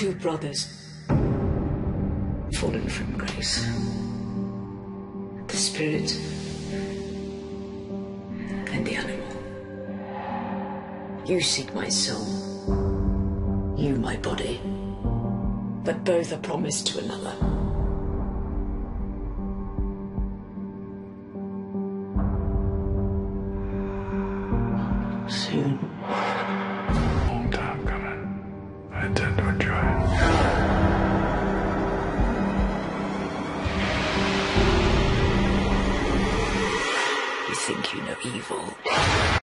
two brothers. Fallen from grace. The spirit and the animal. You seek my soul. You my body. But both are promised to another. Soon. You think you know evil.